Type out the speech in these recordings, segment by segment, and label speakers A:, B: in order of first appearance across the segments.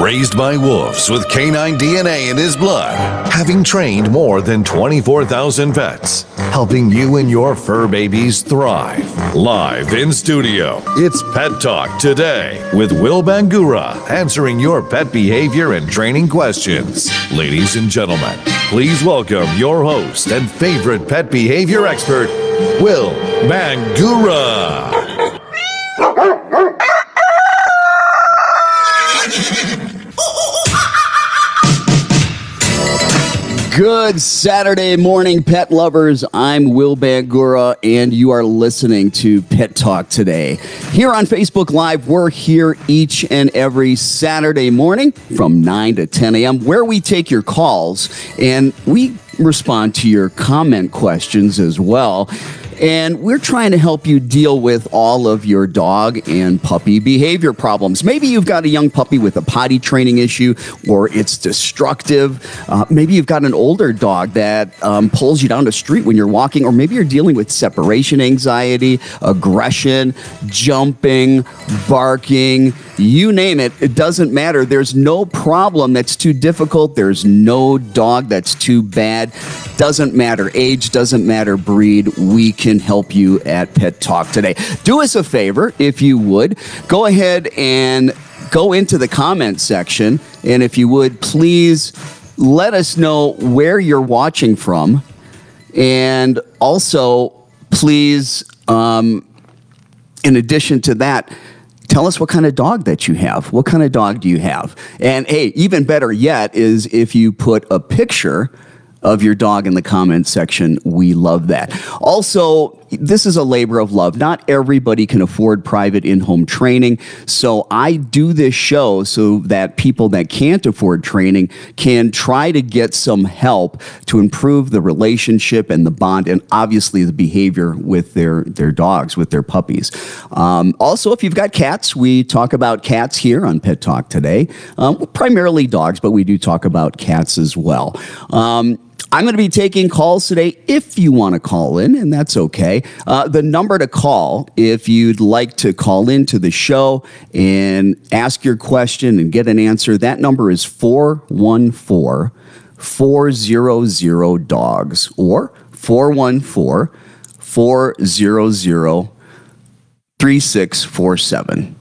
A: Raised by wolves with canine DNA in his blood, having trained more than 24,000 vets, helping you and your fur babies thrive. Live in studio, it's Pet Talk today with Will Bangura answering your pet behavior and training questions. Ladies and gentlemen, please welcome your host and favorite pet behavior expert, Will Bangura.
B: Good Saturday morning, pet lovers. I'm Will Bangura, and you are listening to Pet Talk today. Here on Facebook Live, we're here each and every Saturday morning from 9 to 10 a.m., where we take your calls and we respond to your comment questions as well. And we're trying to help you deal with all of your dog and puppy behavior problems. Maybe you've got a young puppy with a potty training issue or it's destructive. Uh, maybe you've got an older dog that um, pulls you down the street when you're walking, or maybe you're dealing with separation anxiety, aggression, jumping, barking you name it, it doesn't matter. There's no problem that's too difficult. There's no dog that's too bad. Doesn't matter. Age doesn't matter. Breed. We can help you at Pet Talk today. Do us a favor, if you would. Go ahead and go into the comment section. And if you would, please let us know where you're watching from. And also, please, um, in addition to that, tell us what kind of dog that you have. What kind of dog do you have? And hey, even better yet is if you put a picture of your dog in the comment section. We love that. Also, this is a labor of love. Not everybody can afford private in home training. So I do this show so that people that can't afford training can try to get some help to improve the relationship and the bond and obviously the behavior with their, their dogs, with their puppies. Um, also, if you've got cats, we talk about cats here on Pet Talk today. Um, primarily dogs, but we do talk about cats as well. Um, I'm going to be taking calls today if you want to call in, and that's okay. Uh, the number to call if you'd like to call into the show and ask your question and get an answer, that number is 414 400 dogs or 414 400 3647.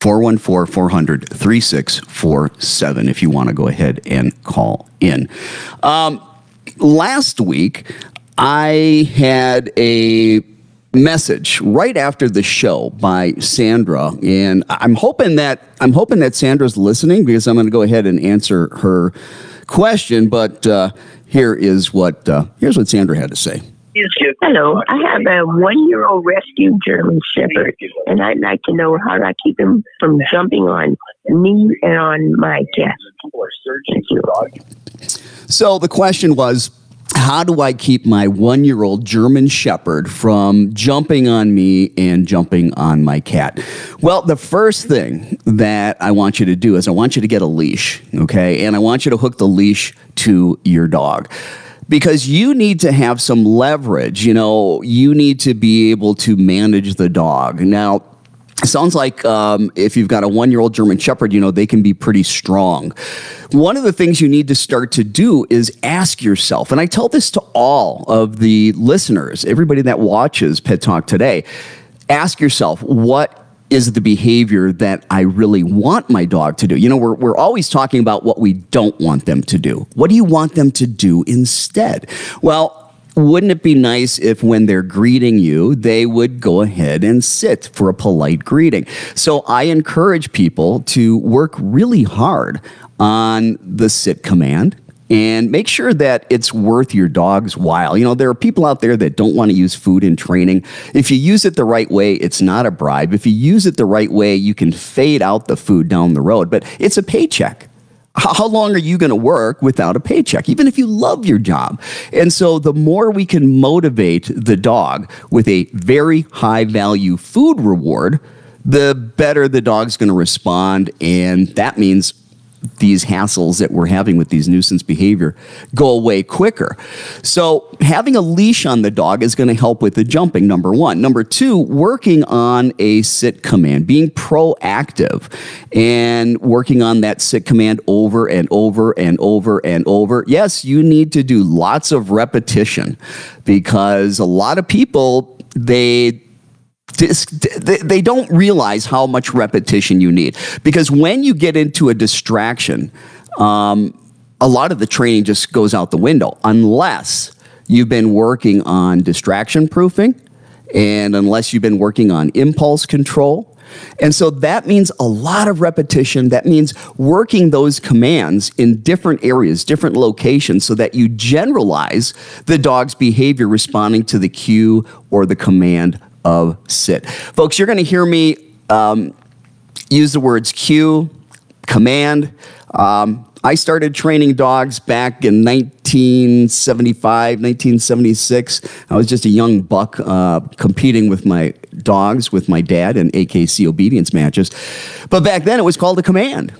B: 414 400 3647 if you want to go ahead and call in. Um, last week, I had a message right after the show by Sandra, and I'm hoping that I'm hoping that Sandra's listening because I'm going to go ahead and answer her question. But uh, here is what uh, here's what Sandra had to say.
C: Hello, I have a one-year-old rescue German Shepherd, and I'd like to know how do I keep him from jumping on me and on my guest. Thank you.
B: So the question was, how do I keep my one year old German Shepherd from jumping on me and jumping on my cat? Well, the first thing that I want you to do is I want you to get a leash, okay? And I want you to hook the leash to your dog because you need to have some leverage. You know, you need to be able to manage the dog. Now, it sounds like um, if you've got a one year old German Shepherd, you know, they can be pretty strong. One of the things you need to start to do is ask yourself, and I tell this to all of the listeners, everybody that watches Pet Talk today, ask yourself, what is the behavior that I really want my dog to do? You know, we're, we're always talking about what we don't want them to do. What do you want them to do instead? Well, wouldn't it be nice if when they're greeting you, they would go ahead and sit for a polite greeting? So I encourage people to work really hard on the sit command and make sure that it's worth your dog's while. You know, there are people out there that don't want to use food in training. If you use it the right way, it's not a bribe. If you use it the right way, you can fade out the food down the road, but it's a paycheck how long are you going to work without a paycheck, even if you love your job? And so, the more we can motivate the dog with a very high value food reward, the better the dog's going to respond. And that means these hassles that we're having with these nuisance behavior go away quicker. So, having a leash on the dog is going to help with the jumping, number one. Number two, working on a sit command, being proactive and working on that sit command over and over and over and over. Yes, you need to do lots of repetition because a lot of people, they they don't realize how much repetition you need because when you get into a distraction um, a lot of the training just goes out the window unless you've been working on distraction proofing and unless you've been working on impulse control and so that means a lot of repetition. That means working those commands in different areas, different locations, so that you generalize the dog's behavior responding to the cue or the command of sit. Folks, you're going to hear me um, use the words cue, command. Um, I started training dogs back in 1975, 1976. I was just a young buck uh, competing with my dogs with my dad in AKC obedience matches. But back then it was called a command.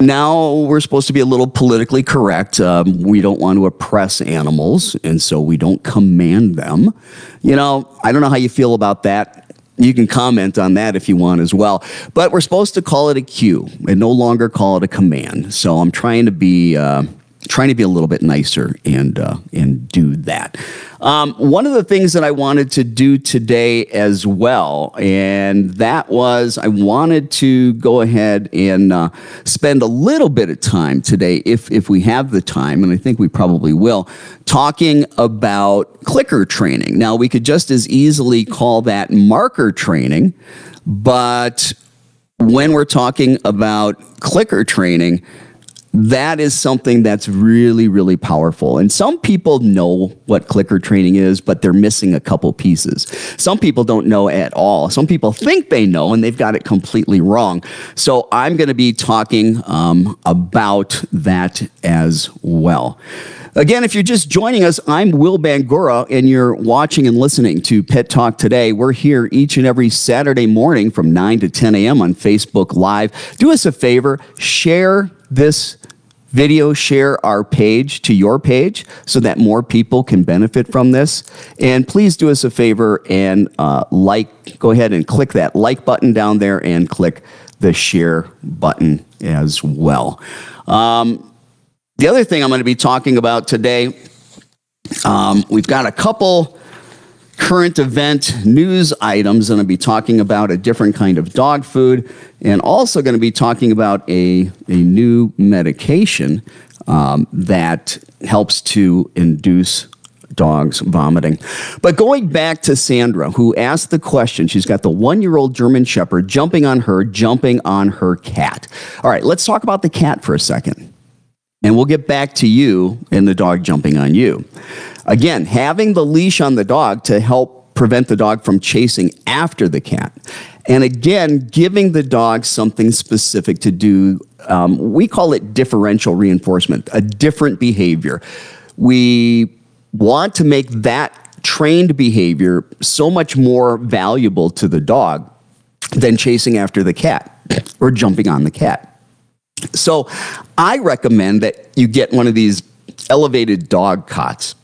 B: Now we're supposed to be a little politically correct. Um, we don't want to oppress animals, and so we don't command them. You know, I don't know how you feel about that. You can comment on that if you want as well. But we're supposed to call it a cue and no longer call it a command. So I'm trying to be. Uh, trying to be a little bit nicer and uh, and do that. Um, one of the things that I wanted to do today as well, and that was I wanted to go ahead and uh, spend a little bit of time today, if if we have the time, and I think we probably will, talking about clicker training. Now we could just as easily call that marker training, but when we're talking about clicker training that is something that's really, really powerful. And some people know what clicker training is, but they're missing a couple pieces. Some people don't know at all. Some people think they know and they've got it completely wrong. So I'm going to be talking um, about that as well. Again, if you're just joining us, I'm Will Bangura, and you're watching and listening to Pet Talk today. We're here each and every Saturday morning from 9 to 10 a.m. on Facebook Live. Do us a favor, share this video, share our page to your page so that more people can benefit from this. And please do us a favor and uh, like, go ahead and click that like button down there and click the share button as well. Um, the other thing I'm going to be talking about today, um, we've got a couple current event news items. I'm going to be talking about a different kind of dog food and also going to be talking about a, a new medication um, that helps to induce dogs vomiting. But going back to Sandra, who asked the question, she's got the one year old German Shepherd jumping on her, jumping on her cat. All right, let's talk about the cat for a second. And we'll get back to you and the dog jumping on you. Again, having the leash on the dog to help prevent the dog from chasing after the cat. And again, giving the dog something specific to do. Um, we call it differential reinforcement, a different behavior. We want to make that trained behavior so much more valuable to the dog than chasing after the cat or jumping on the cat. So I recommend that you get one of these elevated dog cots.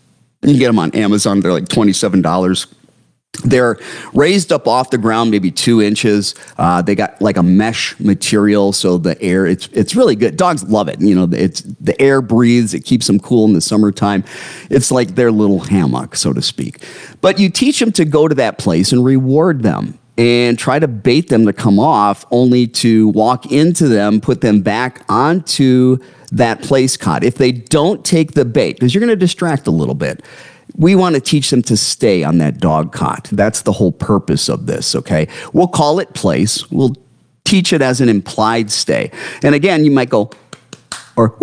B: You can get them on Amazon. They're like $27. They're raised up off the ground, maybe two inches. Uh, they got like a mesh material, so the air it's it's really good. Dogs love it. You know, it's the air breathes. It keeps them cool in the summertime. It's like their little hammock, so to speak. But you teach them to go to that place and reward them and try to bait them to come off, only to walk into them, put them back onto that place cot. If they don't take the bait, because you're going to distract a little bit, we want to teach them to stay on that dog cot. That's the whole purpose of this, okay? We'll call it place. We'll teach it as an implied stay. And again, you might go, or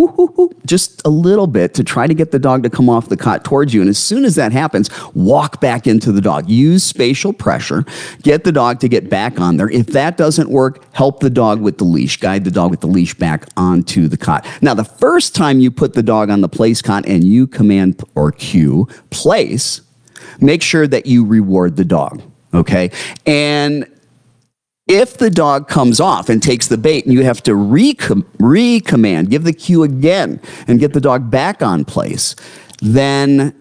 B: just a little bit to try to get the dog to come off the cot towards you. And as soon as that happens, walk back into the dog. Use spatial pressure, get the dog to get back on there. If that doesn't work, help the dog with the leash, guide the dog with the leash back onto the cot. Now, the first time you put the dog on the place cot and you command or cue place, make sure that you reward the dog. Okay. And If the dog comes off and takes the bait and you have to re recommand, give the cue again and get the dog back on place, then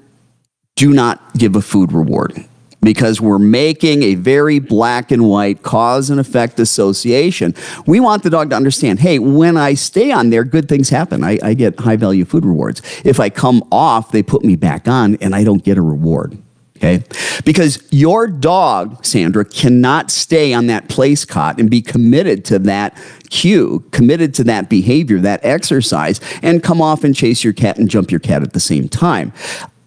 B: do not give a food reward because we're making a very black and white cause and effect association. We want the dog to understand hey, when I stay on there, good things happen. I, I get high value food rewards. If I come off, they put me back on and I don't get a reward. Okay. Because your dog, Sandra, cannot stay on that place cot and be committed to that cue, committed to that behavior, that exercise, and come off and chase your cat and jump your cat at the same time.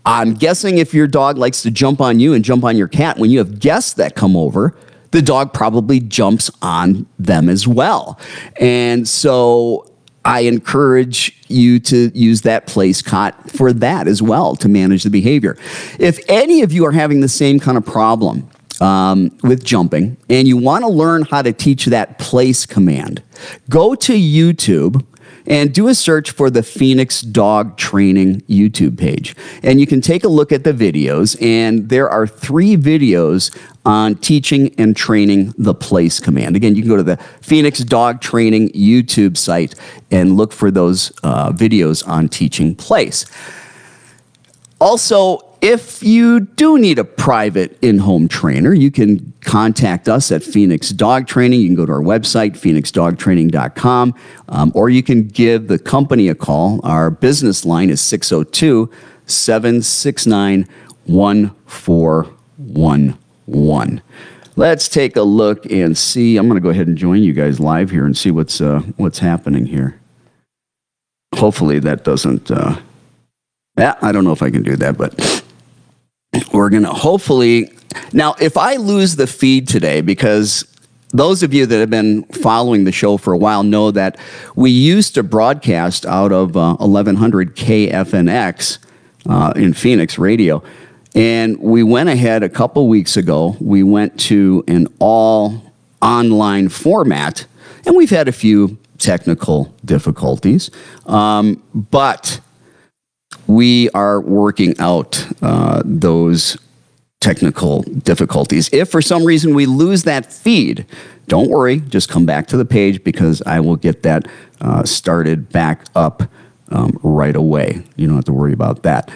B: I'm guessing if your dog likes to jump on you and jump on your cat, when you have guests that come over, the dog probably jumps on them as well. And so I encourage you to use that place cot for that as well to manage the behavior. If any of you are having the same kind of problem, um, with jumping, and you want to learn how to teach that place command, go to YouTube and do a search for the Phoenix Dog Training YouTube page. And you can take a look at the videos, and there are three videos on teaching and training the place command. Again, you can go to the Phoenix Dog Training YouTube site and look for those uh, videos on teaching place. Also, if you do need a private in home trainer, you can contact us at Phoenix Dog Training. You can go to our website, phoenixdogtraining.com, um, or you can give the company a call. Our business line is 602 769 1411. Let's take a look and see. I'm going to go ahead and join you guys live here and see what's, uh, what's happening here. Hopefully that doesn't. Uh, yeah, I don't know if I can do that, but we're going to hopefully. Now, if I lose the feed today, because those of you that have been following the show for a while know that we used to broadcast out of uh, 1100 KFNX uh, in Phoenix radio. And we went ahead a couple weeks ago, we went to an all online format, and we've had a few technical difficulties. Um, but we are working out uh, those technical difficulties. If for some reason we lose that feed, don't worry, just come back to the page because I will get that uh, started back up um, right away. You don't have to worry about that.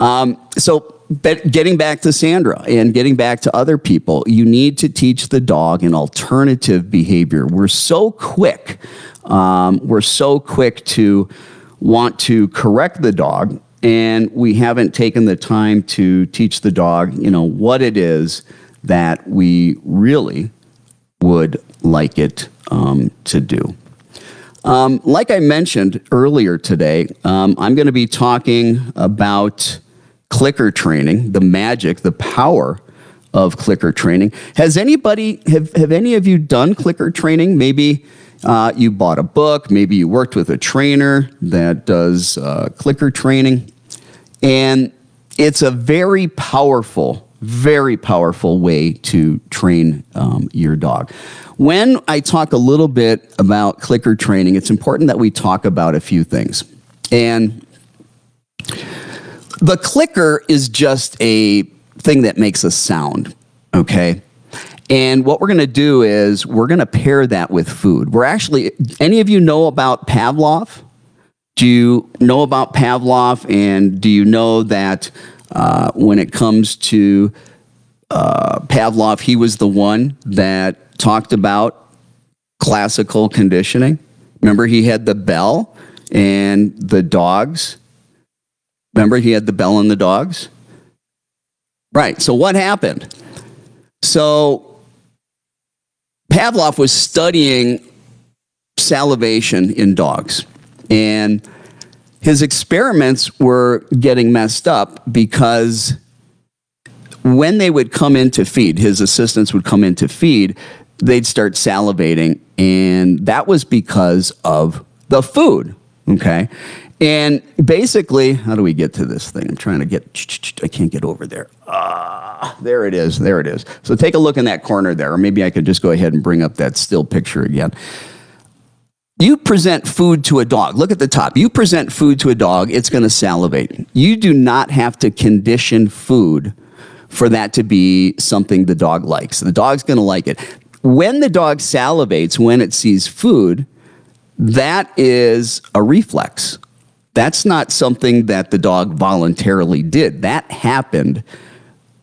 B: Um, so, getting back to Sandra and getting back to other people, you need to teach the dog an alternative behavior. We're so quick, um, we're so quick to want to correct the dog and we haven't taken the time to teach the dog, you know, what it is that we really would like it um, to do. Um, like I mentioned earlier today, um, I'm going to be talking about clicker training, the magic, the power of clicker training. Has anybody, have, have any of you done clicker training? Maybe uh, you bought a book, maybe you worked with a trainer that does uh, clicker training. And it's a very powerful, very powerful way to train um, your dog. When I talk a little bit about clicker training, it's important that we talk about a few things. And the clicker is just a thing that makes a sound, okay? And what we're going to do is we're going to pair that with food. We're actually, any of you know about Pavlov? Do you know about Pavlov? And do you know that uh, when it comes to uh, Pavlov, he was the one that talked about classical conditioning? Remember, he had the bell and the dogs. Remember, he had the bell and the dogs? Right. So, what happened? So, Pavlov was studying salivation in dogs. And his experiments were getting messed up because when they would come in to feed, his assistants would come in to feed, they'd start salivating. And that was because of the food. Okay. And basically, how do we get to this thing? I'm trying to get, I can't get over there. Ah, there it is. There it is. So take a look in that corner there, or maybe I could just go ahead and bring up that still picture again. You present food to a dog. Look at the top. You present food to a dog, it's going to salivate. You do not have to condition food for that to be something the dog likes. The dog's going to like it. when the dog salivates, when it sees food, that is a reflex. That's not something that the dog voluntarily did. That happened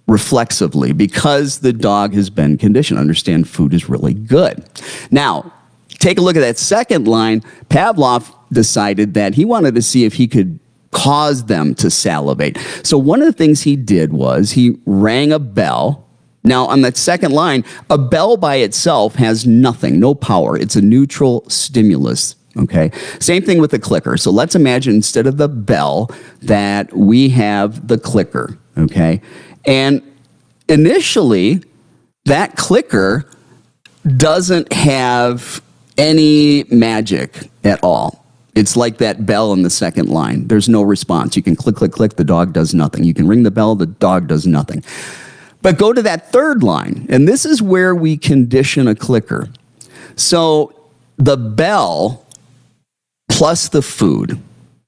B: reflexively because the dog has been conditioned. Understand food is really good. Now, take a look at that second line. Pavlov decided that he wanted to see if he could cause them to salivate. So one of the things he did was he rang a bell. Now, on that second line, a bell by itself has nothing, no power. It's a neutral stimulus. Okay. Same thing with the clicker. So let's imagine instead of the bell that we have the clicker. Okay. And initially, that clicker doesn't have any magic at all. It's like that bell in the second line. There's no response. You can click, click, click, the dog does nothing. You can ring the bell, the dog does nothing. But go to that third line, and this is where we condition a clicker. So the bell plus the food,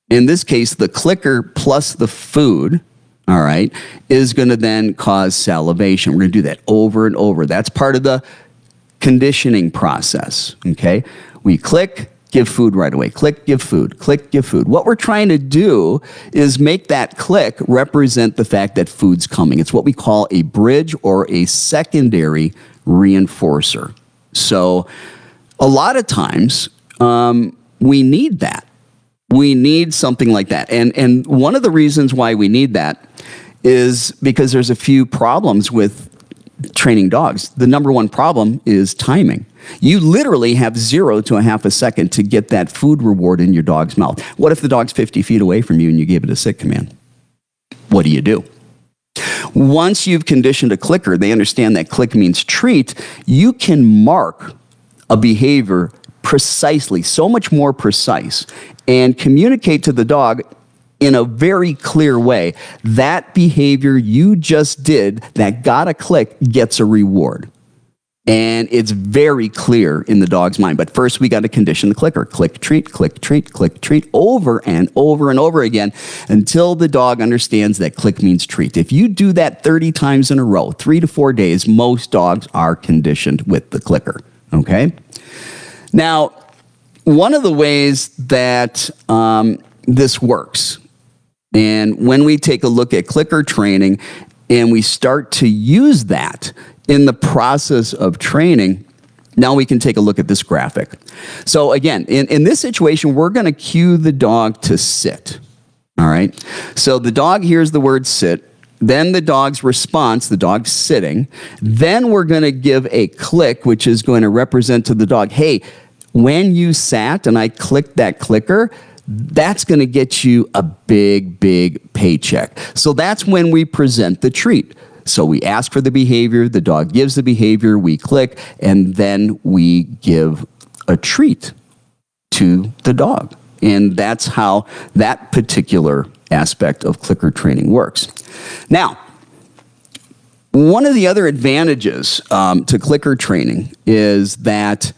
B: in this case, the clicker plus the food, all right, is going to then cause salivation. We're going to do that over and over. That's part of the conditioning process, okay? We click, give food right away. Click, give food. Click, give food. What we're trying to do is make that click represent the fact that food's coming. It's what we call a bridge or a secondary reinforcer. So, a lot of times, um, we need that. We need something like that. And, and one of the reasons why we need that is because there's a few problems with training dogs. The number one problem is timing. You literally have zero to a half a second to get that food reward in your dog's mouth. What if the dog's 50 feet away from you and you gave it a sit command? What do you do? Once you've conditioned a clicker, they understand that click means treat, you can mark a behavior precisely, so much more precise, and communicate to the dog in a very clear way that behavior you just did that got a click gets a reward. And it's very clear in the dog's mind. But first, we got to condition the clicker click, treat, click, treat, click, treat over and over and over again until the dog understands that click means treat. If you do that 30 times in a row, three to four days, most dogs are conditioned with the clicker. Okay? Now, one of the ways that um, this works, and when we take a look at clicker training and we start to use that in the process of training, now we can take a look at this graphic. So again, in, in this situation, we're going to cue the dog to sit. All right. So the dog hears the word sit. Then the dog's response, the dog's sitting. Then we're going to give a click, which is going to represent to the dog, hey, when you sat and I clicked that clicker, that's going to get you a big, big paycheck. So that's when we present the treat. So we ask for the behavior, the dog gives the behavior, we click, and then we give a treat to the dog. And that's how that particular aspect of clicker training works. Now, one of the other advantages um, to clicker training is that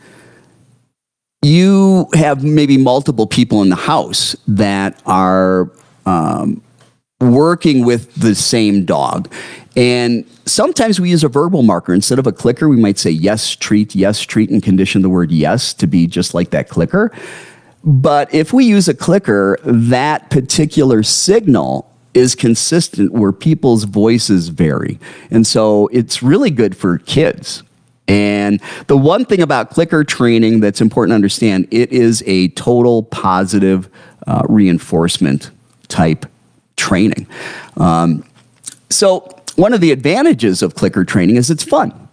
B: you have maybe multiple people in the house that are um, working with the same dog. And sometimes we use a verbal marker instead of a clicker. We might say yes, treat, yes, treat, and condition the word yes to be just like that clicker. But if we use a clicker, that particular signal is consistent where people's voices vary. And so it's really good for kids. And the one thing about clicker training that's important to understand, it is a total positive uh, reinforcement type training. Um, so one of the advantages of clicker training is it's fun.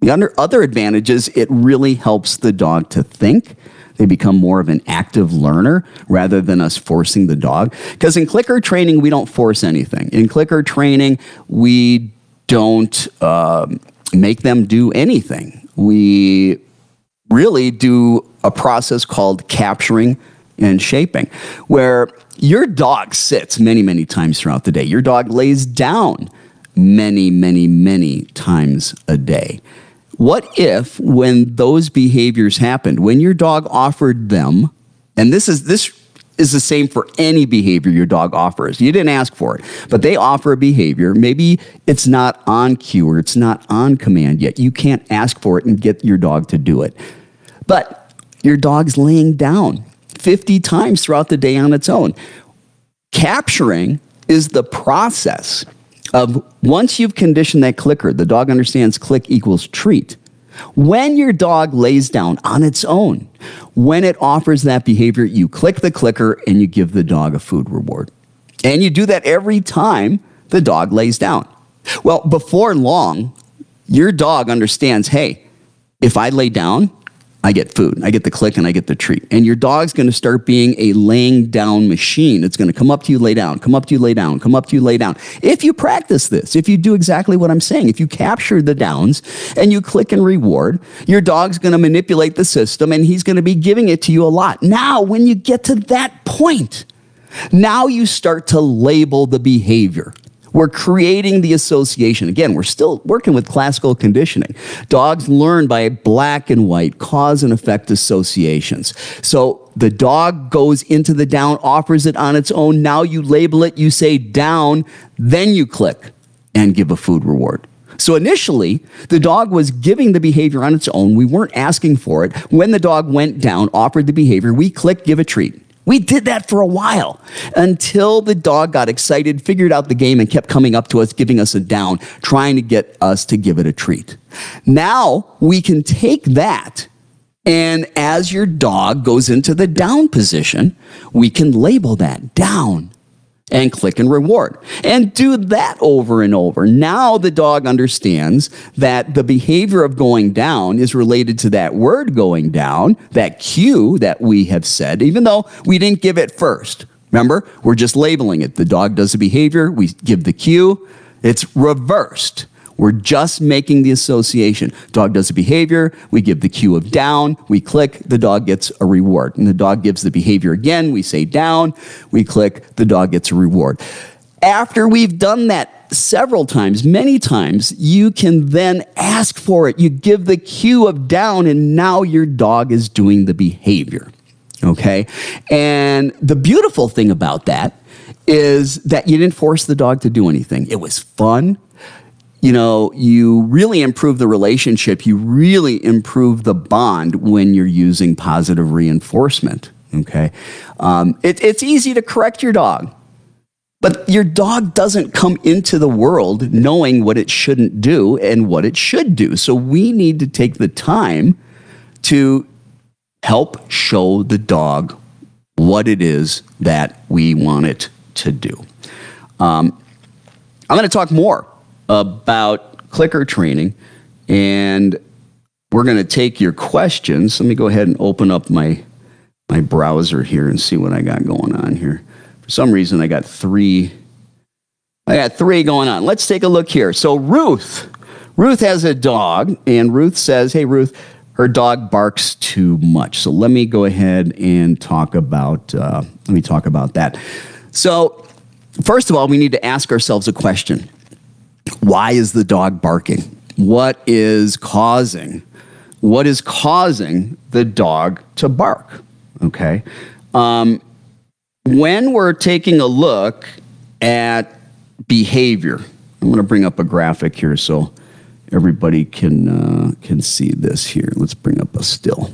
B: The under, other advantages, it really helps the dog to think. They become more of an active learner rather than us forcing the dog. Because in clicker training, we don't force anything. In clicker training, we don't um, make them do anything. We really do a process called capturing and shaping, where your dog sits many, many times throughout the day. Your dog lays down many, many, many times a day. What if, when those behaviors happened, when your dog offered them, and this is this is the same for any behavior your dog offers. You didn't ask for it, but they offer a behavior. Maybe it's not on cue or it's not on command yet. You can't ask for it and get your dog to do it. But your dog's laying down 50 times throughout the day on its own. Capturing is the process of once you've conditioned that clicker, the dog understands click equals treat. When your dog lays down on its own, when it offers that behavior, you click the clicker and you give the dog a food reward. And you do that every time the dog lays down. Well, before long, your dog understands hey, if I lay down, I get food. I get the click and I get the treat. And your dog's going to start being a laying down machine. It's going to come up to you, lay down, come up to you, lay down, come up to you, lay down. If you practice this, if you do exactly what I'm saying, if you capture the downs and you click and reward, your dog's going to manipulate the system and he's going to be giving it to you a lot. Now, when you get to that point, now you start to label the behavior. We're creating the association. Again, we're still working with classical conditioning. Dogs learn by black and white cause and effect associations. So the dog goes into the down, offers it on its own. Now you label it, you say down, then you click and give a food reward. So initially, the dog was giving the behavior on its own. We weren't asking for it. When the dog went down, offered the behavior, we click, give a treat. We did that for a while until the dog got excited, figured out the game, and kept coming up to us, giving us a down, trying to get us to give it a treat. Now we can take that, and as your dog goes into the down position, we can label that down and click and reward and do that over and over. Now the dog understands that the behavior of going down is related to that word going down, that cue that we have said, even though we didn't give it first. Remember, we're just labeling it. The dog does a behavior, we give the cue, it's reversed. We're just making the association. Dog does a behavior, we give the cue of down, we click, the dog gets a reward. And the dog gives the behavior again, we say down, we click, the dog gets a reward. After we've done that several times, many times, you can then ask for it. You give the cue of down, and now your dog is doing the behavior. Okay? And the beautiful thing about that is that you didn't force the dog to do anything. It was fun you know, you really improve the relationship, you really improve the bond when you're using positive reinforcement. Okay. Um, it, it's easy to correct your dog, but your dog doesn't come into the world knowing what it shouldn't do and what it should do. So we need to take the time to help show the dog what it is that we want it to do. Um, I'm going to talk more about clicker training. And we're going to take your questions. Let me go ahead and open up my, my browser here and see what I got going on here. For some reason, I got three. I got three going on. Let's take a look here. So, Ruth. Ruth has a dog, and Ruth says, Hey, Ruth, her dog barks too much. So let me go ahead and talk about uh, let me talk about that. So first of all, we need to ask ourselves a question: why is the dog barking? What is causing? What is causing the dog to bark? Okay. Um, when we're taking a look at behavior, I'm going to bring up a graphic here so everybody can uh, can see this here. Let's bring up a still.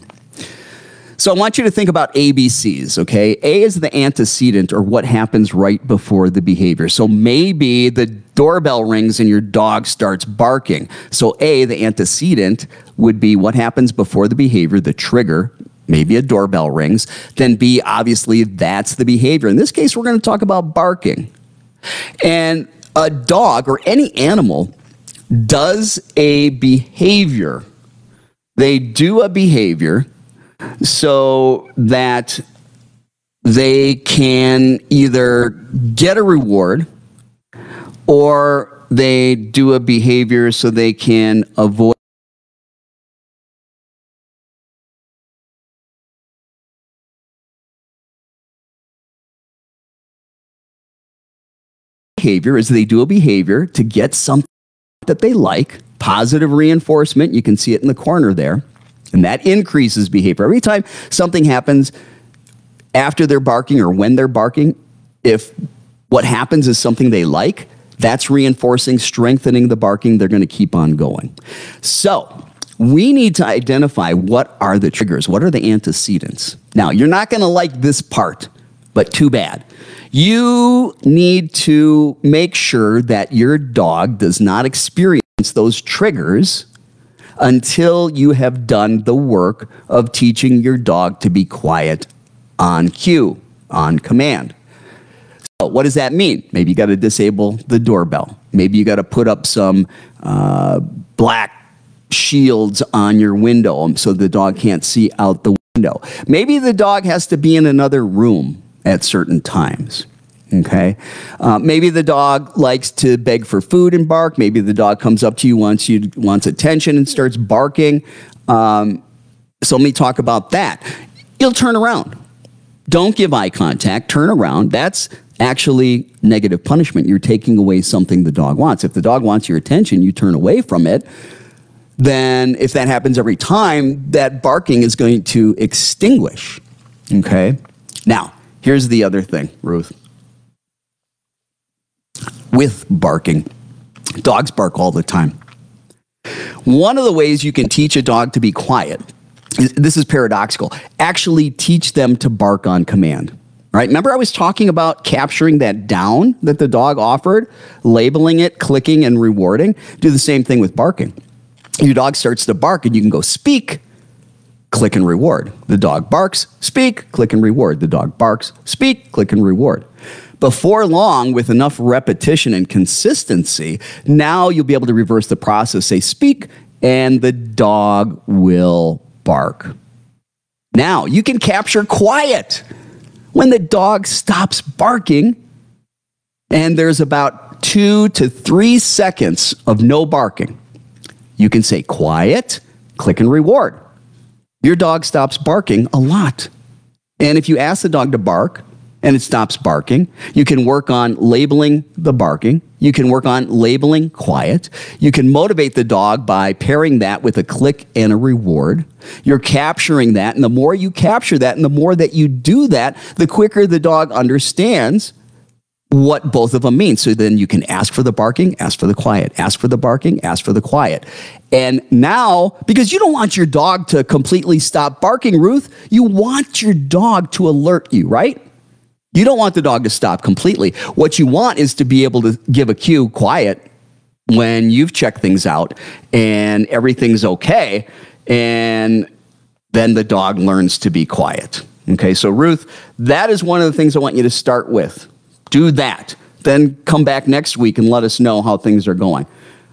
B: So I want you to think about ABCs, okay? A is the antecedent or what happens right before the behavior. So maybe the doorbell rings and your dog starts barking. So A, the antecedent would be what happens before the behavior, the trigger, maybe a doorbell rings. Then B, obviously that's the behavior. In this case, we're going to talk about barking. And a dog or any animal does a behavior. They do a behavior so that they can either get a reward or they do a behavior so they can avoid behavior is they do a behavior to get something that they like positive reinforcement you can see it in the corner there and that increases behavior. Every time something happens after they're barking or when they're barking, if what happens is something they like, that's reinforcing, strengthening the barking. They're going to keep on going. So, we need to identify what are the triggers, what are the antecedents. Now, you're not going to like this part, but too bad. You need to make sure that your dog does not experience those triggers until you have done the work of teaching your dog to be quiet on cue, on command. So, what does that mean? Maybe you got to disable the doorbell. Maybe you got to put up some uh, black shields on your window so the dog can't see out the window. Maybe the dog has to be in another room at certain times. Okay. Uh, maybe the dog likes to beg for food and bark. Maybe the dog comes up to you, wants you wants attention and starts barking. Um, so let me talk about that. You'll turn around. Don't give eye contact. Turn around. That's actually negative punishment. You're taking away something the dog wants. If the dog wants your attention, you turn away from it. Then, if that happens every time, that barking is going to extinguish. Okay. Now, here's the other thing, Ruth with barking. Dogs bark all the time. One of the ways you can teach a dog to be quiet, this is paradoxical, actually teach them to bark on command. Right? Remember, I was talking about capturing that down that the dog offered, labeling it, clicking, and rewarding? Do the same thing with barking. Your dog starts to bark, and you can go speak, click and reward. The dog barks, speak, click and reward. The dog barks, speak, click and reward. Before long, with enough repetition and consistency, now you'll be able to reverse the process, say speak, and the dog will bark. Now you can capture quiet. When the dog stops barking, and there's about two to three seconds of no barking, you can say quiet, click and reward. Your dog stops barking a lot. And if you ask the dog to bark, and it stops barking. You can work on labeling the barking. You can work on labeling quiet. You can motivate the dog by pairing that with a click and a reward. You're capturing that. And the more you capture that and the more that you do that, the quicker the dog understands what both of them mean. So then you can ask for the barking, ask for the quiet, ask for the barking, ask for the quiet. And now, because you don't want your dog to completely stop barking, Ruth, you want your dog to alert you, right? You don't want the dog to stop completely. What you want is to be able to give a cue quiet when you've checked things out and everything's okay. And then the dog learns to be quiet. Okay, so Ruth, that is one of the things I want you to start with. Do that. Then come back next week and let us know how things are going.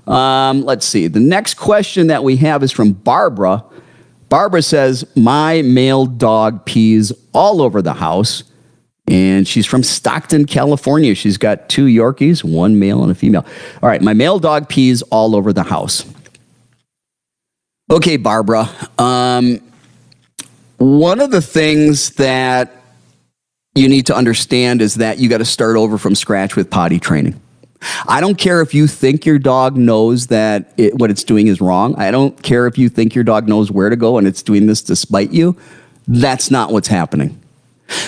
B: Um, let's see. The next question that we have is from Barbara. Barbara says, My male dog pees all over the house and she's from Stockton, California. She's got two Yorkies, one male and a female. All right, my male dog pees all over the house. Okay, Barbara. Um, one of the things that you need to understand is that you got to start over from scratch with potty training. I don't care if you think your dog knows that it, what it's doing is wrong. I don't care if you think your dog knows where to go and it's doing this to spite you. That's not what's happening.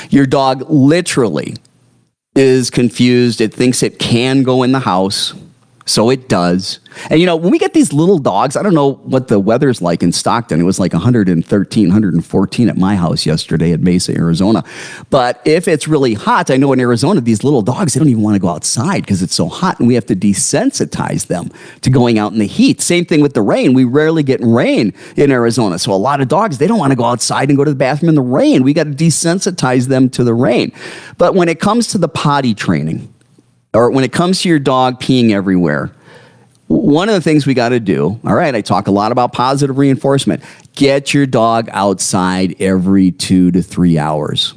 B: Your dog literally is confused. It thinks it can go in the house. So it does. And you know, when we get these little dogs, I don't know what the weather's like in Stockton. It was like 113, 114 at my house yesterday at Mesa, Arizona. But if it's really hot, I know in Arizona, these little dogs, they don't even want to go outside because it's so hot and we have to desensitize them to going out in the heat. Same thing with the rain. We rarely get rain in Arizona. So a lot of dogs, they don't want to go outside and go to the bathroom in the rain. We got to desensitize them to the rain. But when it comes to the potty training, or when it comes to your dog peeing everywhere, one of the things we got to do, all right, I talk a lot about positive reinforcement. Get your dog outside every two to three hours.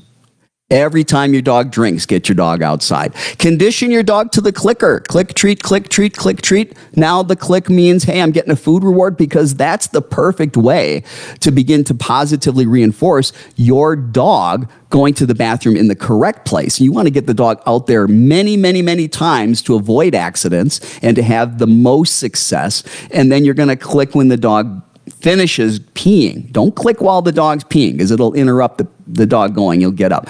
B: Every time your dog drinks, get your dog outside. Condition your dog to the clicker. Click, treat, click, treat, click, treat. Now the click means, hey, I'm getting a food reward because that's the perfect way to begin to positively reinforce your dog going to the bathroom in the correct place. You want to get the dog out there many, many, many times to avoid accidents and to have the most success. And then you're going to click when the dog finishes peeing, don't click while the dog's peeing because it'll interrupt the, the dog going. You'll get up.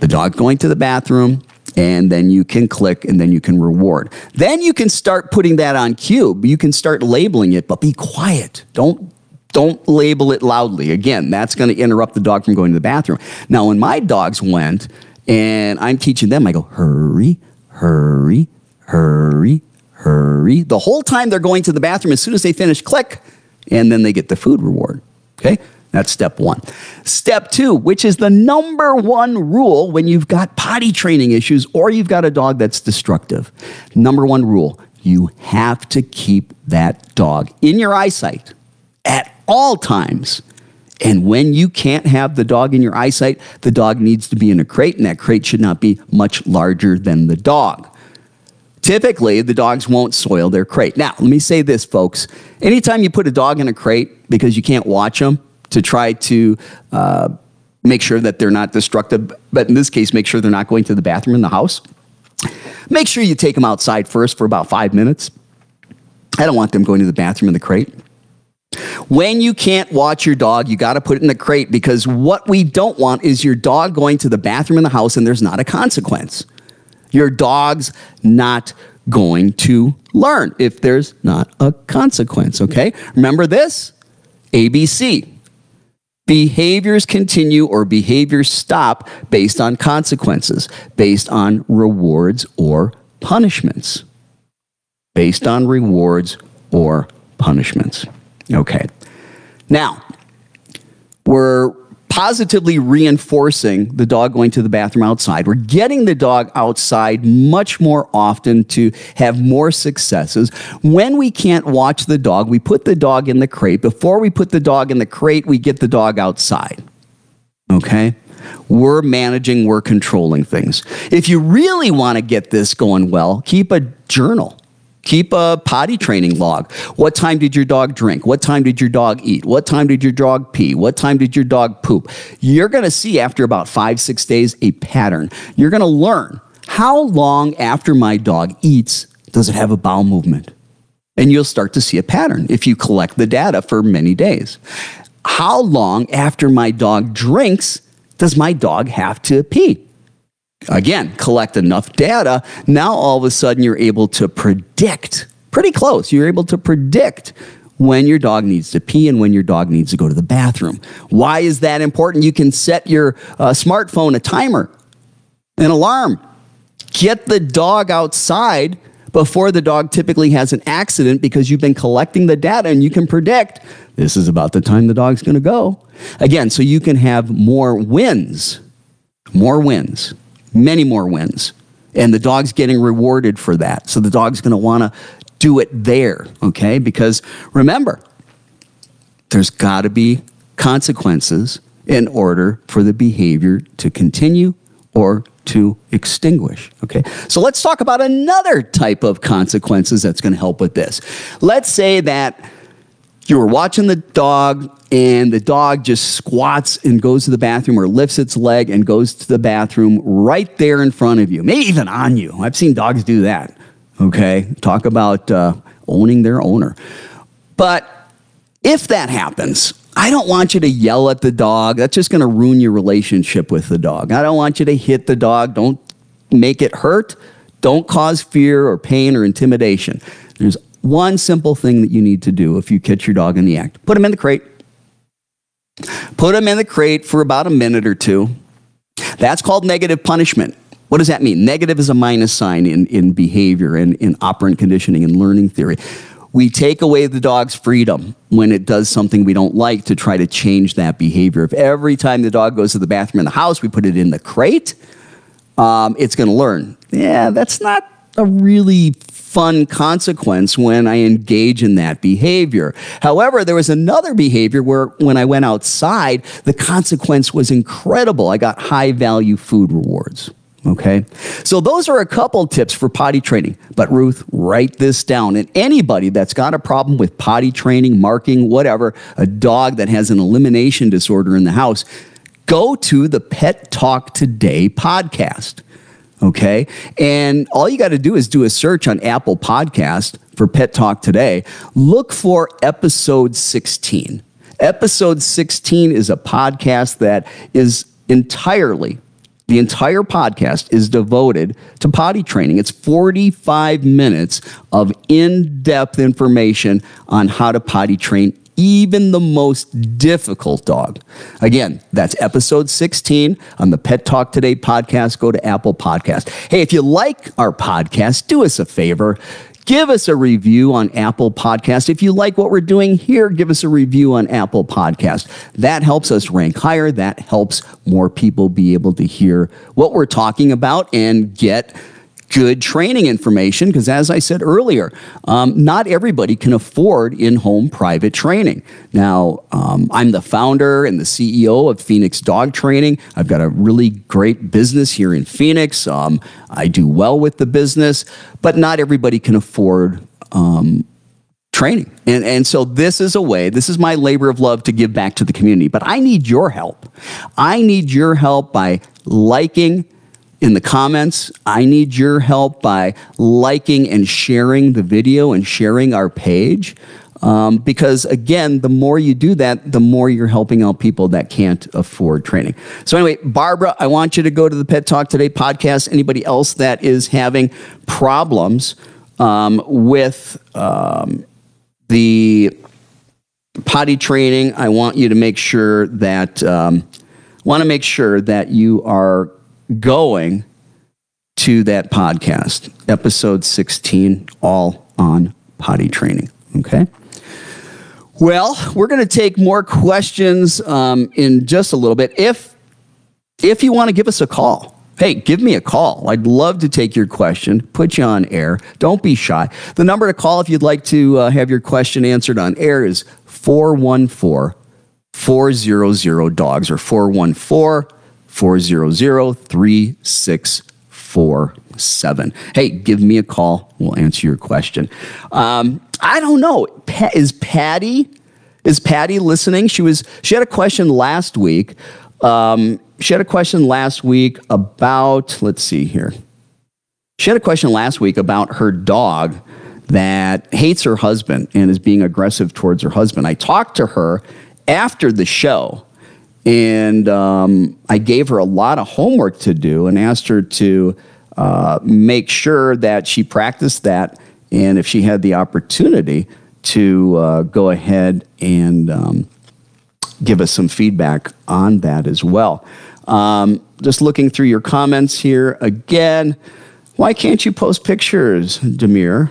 B: The dog going to the bathroom, and then you can click and then you can reward. Then you can start putting that on cue. You can start labeling it, but be quiet. Don't don't label it loudly. Again, that's going to interrupt the dog from going to the bathroom. Now, when my dogs went and I'm teaching them, I go, hurry, hurry, hurry, hurry. The whole time they're going to the bathroom, as soon as they finish, click, and then they get the food reward. Okay? That's step one. Step two, which is the number one rule when you've got potty training issues or you've got a dog that's destructive. Number one rule you have to keep that dog in your eyesight at all times. And when you can't have the dog in your eyesight, the dog needs to be in a crate, and that crate should not be much larger than the dog. Typically, the dogs won't soil their crate. Now, let me say this, folks. Anytime you put a dog in a crate because you can't watch them, to try to uh, make sure that they're not destructive, but in this case, make sure they're not going to the bathroom in the house. Make sure you take them outside first for about five minutes. I don't want them going to the bathroom in the crate. When you can't watch your dog, you got to put it in the crate because what we don't want is your dog going to the bathroom in the house and there's not a consequence. Your dog's not going to learn if there's not a consequence, okay? Remember this? ABC. Behaviors continue or behaviors stop based on consequences, based on rewards or punishments. Based on rewards or punishments. Okay. Now, we're positively reinforcing the dog going to the bathroom outside. We're getting the dog outside much more often to have more successes. When we can't watch the dog, we put the dog in the crate. Before we put the dog in the crate, we get the dog outside. Okay? We're managing, we're controlling things. If you really want to get this going well, keep a journal. Keep a potty training log. What time did your dog drink? What time did your dog eat? What time did your dog pee? What time did your dog poop? You're going to see after about five, six days a pattern. You're going to learn how long after my dog eats does it have a bowel movement? And you'll start to see a pattern if you collect the data for many days. How long after my dog drinks does my dog have to pee? Again, collect enough data. Now all of a sudden you're able to predict pretty close. You're able to predict when your dog needs to pee and when your dog needs to go to the bathroom. Why is that important? You can set your uh, smartphone a timer, an alarm. Get the dog outside before the dog typically has an accident because you've been collecting the data and you can predict this is about the time the dog's going to go. Again, so you can have more wins, more wins many more wins. And the dog's getting rewarded for that. So the dog's going to want to do it there, okay? Because remember, there's got to be consequences in order for the behavior to continue or to extinguish. Okay, so let's talk about another type of consequences that's going to help with this. Let's say that you were watching the dog and the dog just squats and goes to the bathroom or lifts its leg and goes to the bathroom right there in front of you, maybe even on you. I've seen dogs do that. Okay, talk about uh, owning their owner. But if that happens, I don't want you to yell at the dog. That's just going to ruin your relationship with the dog. I don't want you to hit the dog. Don't make it hurt. Don't cause fear or pain or intimidation. There's one simple thing that you need to do if you catch your dog in the act put him in the crate. Put him in the crate for about a minute or two. That's called negative punishment. What does that mean? Negative is a minus sign in, in behavior and in operant conditioning and learning theory. We take away the dog's freedom when it does something we don't like to try to change that behavior. If every time the dog goes to the bathroom in the house, we put it in the crate, um, it's going to learn. Yeah, that's not a really fun consequence when I engage in that behavior. However, there was another behavior where when I went outside, the consequence was incredible. I got high value food rewards. Okay. So those are a couple tips for potty training. But Ruth, write this down. And anybody that's got a problem with potty training, marking, whatever, a dog that has an elimination disorder in the house, go to the Pet Talk Today podcast. Okay. And all you got to do is do a search on Apple Podcast, for Pet Talk today, look for episode 16. Episode 16 is a podcast that is entirely the entire podcast is devoted to potty training. It's 45 minutes of in depth information on how to potty train even the most difficult dog. Again, that's episode 16 on the Pet Talk Today podcast. Go to Apple Podcast. Hey, if you like our podcast, do us a favor. Give us a review on Apple Podcast. If you like what we're doing here, give us a review on Apple Podcast. That helps us rank higher. That helps more people be able to hear what we're talking about and get good training information because, as I said earlier, um, not everybody can afford in home private training. Now, um, I'm the founder and the CEO of Phoenix Dog Training. I've got a really great business here in Phoenix. Um, I do well with the business, but not everybody can afford um, training. And, and so this is a way, this is my labor of love to give back to the community. But I need your help. I need your help by liking, in the comments. I need your help by liking and sharing the video and sharing our page. Um, because again, the more you do that, the more you're helping out people that can't afford training. So, anyway, Barbara, I want you to go to the Pet Talk Today podcast. Anybody else that is having problems um, with um, the potty training, I want you to make sure that um, want to make sure that you are going to that podcast, episode 16, all on potty training. Okay. Well, we're going to take more questions um, in just a little bit. If if you want to give us a call, hey, give me a call. I'd love to take your question, put you on air. Don't be shy. The number to call if you'd like to uh, have your question answered on air is 414 400 dogs or 414 400 3647. Hey, give me a call. We'll answer your question. Um, I don't know. Is Patty is Patty listening? She was she had a question last week. Um, she had a question last week about let's see here. She had a question last week about her dog that hates her husband and is being aggressive towards her husband. I talked to her after the show and um, I gave her a lot of homework to do and asked her to uh, make sure that she practiced that. And if she had the opportunity to uh, go ahead and um, give us some feedback on that as well. Um, just looking through your comments here again. Why can't you post pictures, Demir?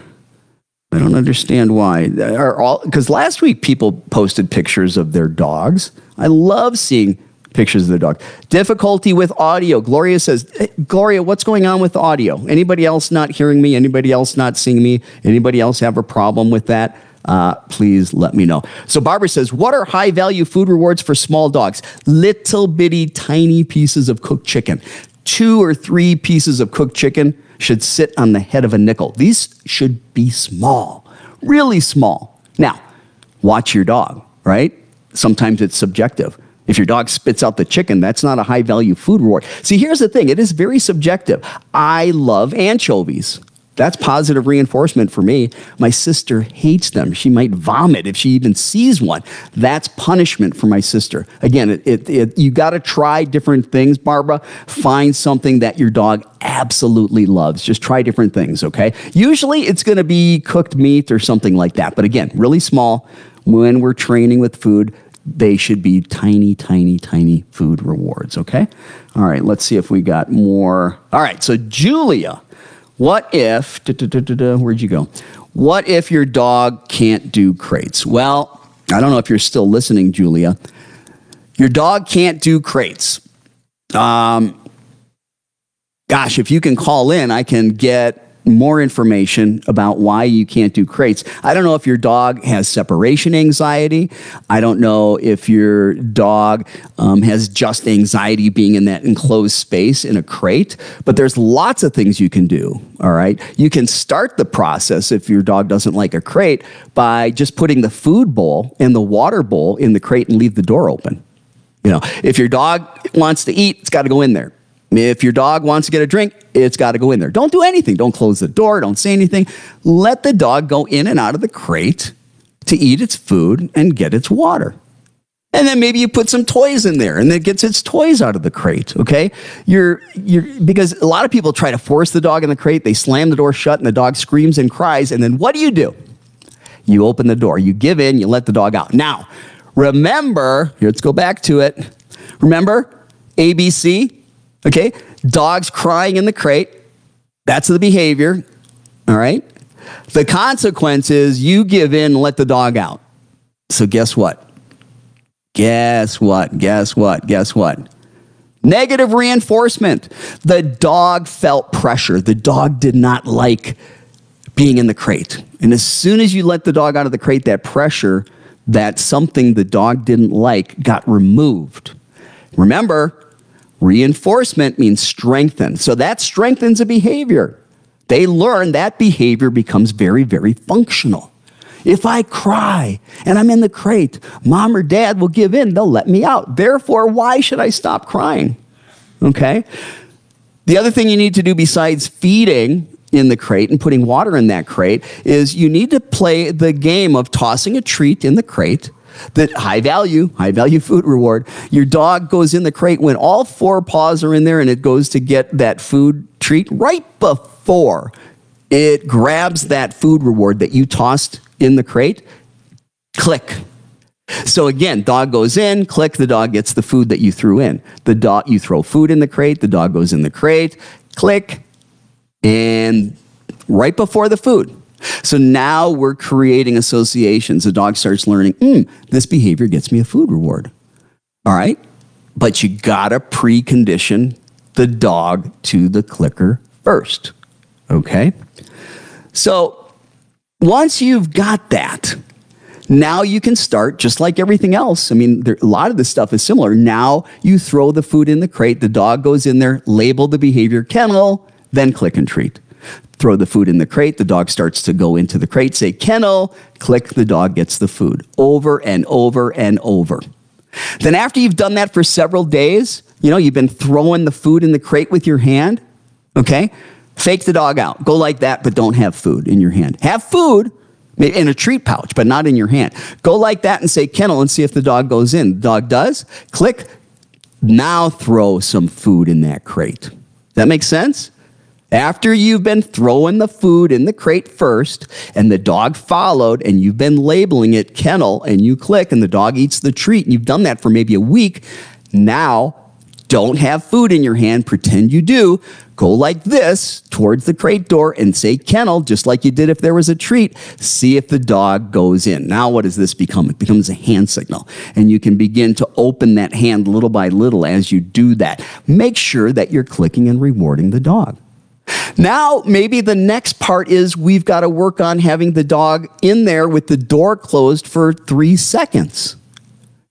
B: I don't understand why. Because last week people posted pictures of their dogs. I love seeing pictures of the dog. Difficulty with audio. Gloria says, hey, Gloria, what's going on with audio? Anybody else not hearing me? Anybody else not seeing me? Anybody else have a problem with that? Uh, please let me know. So Barbara says, What are high value food rewards for small dogs? Little bitty tiny pieces of cooked chicken. Two or three pieces of cooked chicken should sit on the head of a nickel. These should be small, really small. Now, watch your dog, right? Sometimes it's subjective. If your dog spits out the chicken, that's not a high value food reward. See, here's the thing it is very subjective. I love anchovies. That's positive reinforcement for me. My sister hates them. She might vomit if she even sees one. That's punishment for my sister. Again, it, it, it, you got to try different things, Barbara. Find something that your dog absolutely loves. Just try different things, okay? Usually it's going to be cooked meat or something like that. But again, really small. When we're training with food, they should be tiny, tiny, tiny food rewards, okay? All right, let's see if we got more. All right, so Julia what if, where'd you go? What if your dog can't do crates? Well, I don't know if you're still listening, Julia. Your dog can't do crates. Um, gosh, if you can call in, I can get more information about why you can't do crates. I don't know if your dog has separation anxiety. I don't know if your dog um, has just anxiety being in that enclosed space in a crate, but there's lots of things you can do. All right. You can start the process if your dog doesn't like a crate by just putting the food bowl and the water bowl in the crate and leave the door open. You know, if your dog wants to eat, it's got to go in there. If your dog wants to get a drink, it's got to go in there. Don't do anything. Don't close the door. Don't say anything. Let the dog go in and out of the crate to eat its food and get its water. And then maybe you put some toys in there and it gets its toys out of the crate, okay? You're you're because a lot of people try to force the dog in the crate, they slam the door shut and the dog screams and cries and then what do you do? You open the door, you give in, you let the dog out. Now, remember, Here, let's go back to it. Remember ABC? Okay? Dogs crying in the crate. That's the behavior. All right? The consequence is you give in and let the dog out. So guess what? Guess what? Guess what? Guess what? Negative reinforcement. The dog felt pressure. The dog did not like being in the crate. And as soon as you let the dog out of the crate, that pressure, that something the dog didn't like, got removed. Remember, reinforcement means strengthen. So that strengthens a behavior. They learn that behavior becomes very, very functional. If I cry and I'm in the crate, mom or dad will give in, they'll let me out. Therefore, why should I stop crying? Okay? The other thing you need to do besides feeding in the crate and putting water in that crate is you need to play the game of tossing a treat in the crate that high value, high value food reward. Your dog goes in the crate when all four paws are in there and it goes to get that food treat right before it grabs that food reward that you tossed in the crate, click. So again, dog goes in, click, the dog gets the food that you threw in. The dog you throw food in the crate, the dog goes in the crate, click, and right before the food. So now we're creating associations. The dog starts learning, mm, this behavior gets me a food reward. All right? But you gotta precondition the dog to the clicker first. Okay? So once you've got that, now you can start just like everything else. I mean, there, a lot of this stuff is similar. Now you throw the food in the crate, the dog goes in there, label the behavior kennel, then click and treat. Throw the food in the crate, the dog starts to go into the crate, say kennel, click, the dog gets the food over and over and over. Then, after you've done that for several days, you know, you've been throwing the food in the crate with your hand, okay? Fake the dog out. Go like that, but don't have food in your hand. Have food in a treat pouch, but not in your hand. Go like that and say kennel and see if the dog goes in. The dog does. Click. Now throw some food in that crate. That makes sense? After you've been throwing the food in the crate first and the dog followed and you've been labeling it kennel and you click and the dog eats the treat and you've done that for maybe a week, now don't have food in your hand, pretend you do. Go like this towards the crate door and say kennel, just like you did if there was a treat. See if the dog goes in. Now, what does this become? It becomes a hand signal. And you can begin to open that hand little by little as you do that. Make sure that you're clicking and rewarding the dog. Now, maybe the next part is we've got to work on having the dog in there with the door closed for three seconds,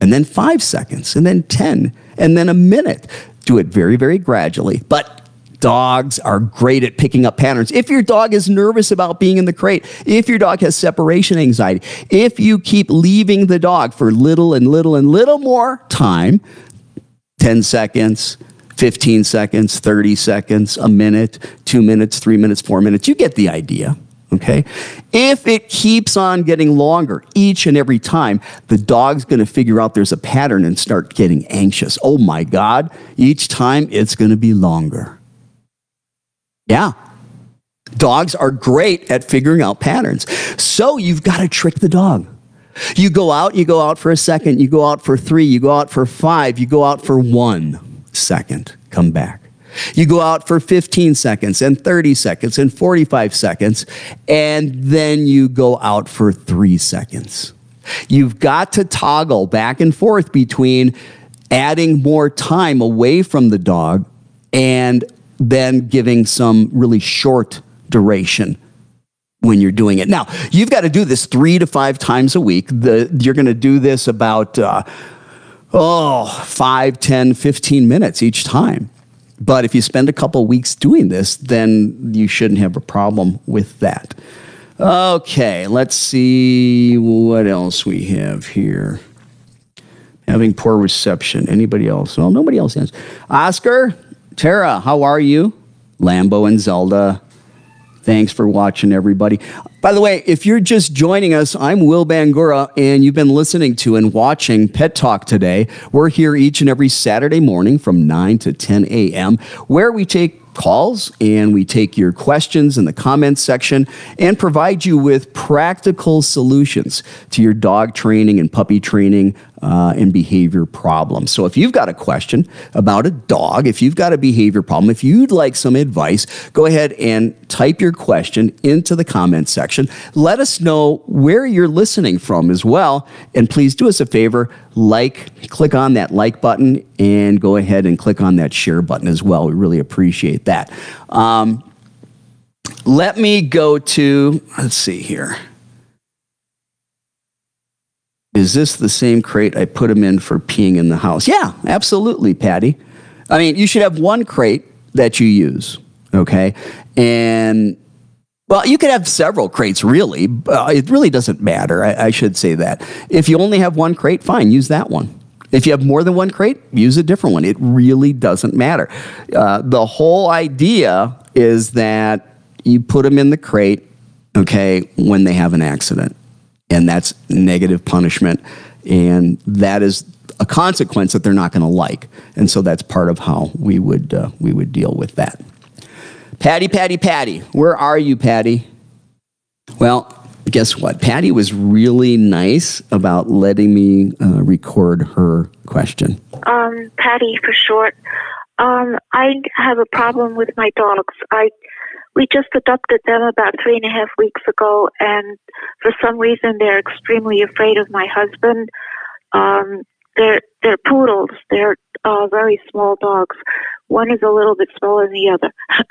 B: and then five seconds, and then 10 and then a minute. Do it very, very gradually. But dogs are great at picking up patterns. If your dog is nervous about being in the crate, if your dog has separation anxiety, if you keep leaving the dog for little and little and little more time 10 seconds, 15 seconds, 30 seconds, a minute, two minutes, three minutes, four minutes you get the idea. Okay? If it keeps on getting longer each and every time, the dog's going to figure out there's a pattern and start getting anxious. Oh my God, each time it's going to be longer. Yeah. Dogs are great at figuring out patterns. So you've got to trick the dog. You go out, you go out for a second, you go out for three, you go out for five, you go out for one second, come back. You go out for 15 seconds and 30 seconds and 45 seconds, and then you go out for three seconds. You've got to toggle back and forth between adding more time away from the dog and then giving some really short duration when you're doing it. Now, you've got to do this three to five times a week. The, you're going to do this about, uh, oh, 5, 10, 15 minutes each time. But if you spend a couple weeks doing this, then you shouldn't have a problem with that. Okay, let's see what else we have here. Having poor reception. Anybody else? Well, nobody else has. Oscar, Tara, how are you? Lambo and Zelda. Thanks for watching, everybody. By the way, if you're just joining us, I'm Will Bangura, and you've been listening to and watching Pet Talk today. We're here each and every Saturday morning from 9 to 10 a.m., where we take calls and we take your questions in the comments section and provide you with practical solutions to your dog training and puppy training uh, and behavior problems. So if you've got a question about a dog, if you've got a behavior problem, if you'd like some advice, go ahead and type your question into the comments section. Let us know where you're listening from as well. And please do us a favor, like, click on that like button and go ahead and click on that share button as well. We really appreciate that. Um, let me go to, let's see here. Is this the same crate I put him in for peeing in the house? Yeah, absolutely, Patty. I mean, you should have one crate that you use, okay? And well, you could have several crates, really. Uh, it really doesn't matter. I, I, should say that. If you only have one crate, fine, use that one. If you have more than one crate, use a different one. It really doesn't matter. Uh, the whole idea is that you put them in the crate, okay, when they have an accident and that's negative punishment. And that is a consequence that they're not going to like. And so that's part of how we would, uh, we would deal with that. Patty, Patty, Patty, where are you, Patty? Well, guess what? Patty was really nice about letting me uh, record her question.
D: Um, Patty for short. Um, I have a problem with my dogs. I we just adopted them about three and a half weeks ago, and for some reason they're extremely afraid of my husband. Um, they're they're poodles. They're uh, very small dogs. One is a little bit smaller than the other.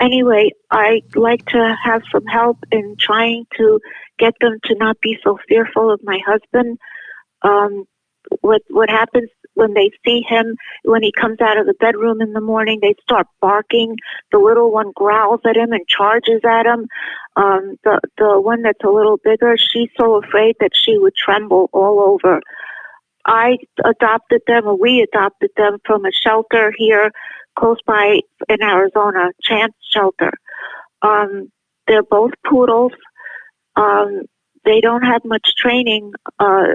D: anyway, I'd like to have some help in trying to get them to not be so fearful of my husband. Um, what what happens when they see him when he comes out of the bedroom in the morning they start barking. The little one growls at him and charges at him. Um the the one that's a little bigger she's so afraid that she would tremble all over. I adopted them or we adopted them from a shelter here close by in arizona chance shelter. Um they're both poodles. Um they don't have much training. Uh,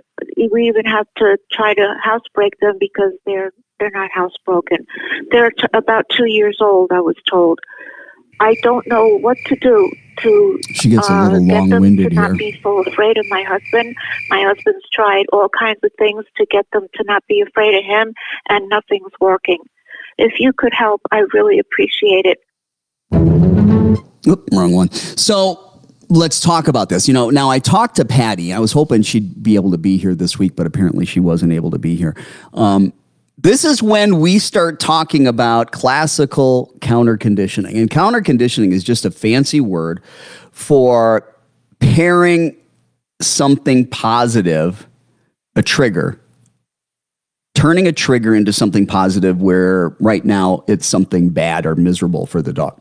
D: we even have to try to housebreak them because they're they're not housebroken. They're t- about two years old. I was told. I don't know what to do to
B: she gets a little uh,
D: get
B: them
D: to not
B: here.
D: be so afraid of my husband. My husband's tried all kinds of things to get them to not be afraid of him, and nothing's working. If you could help, I really appreciate it.
B: Oop, wrong one. So let's talk about this. You know, now I talked to Patty. I was hoping she'd be able to be here this week, but apparently she wasn't able to be here. Um, this is when we start talking about classical counter conditioning. And counter conditioning is just a fancy word for pairing something positive, a trigger, turning a trigger into something positive where right now it's something bad or miserable for the dog.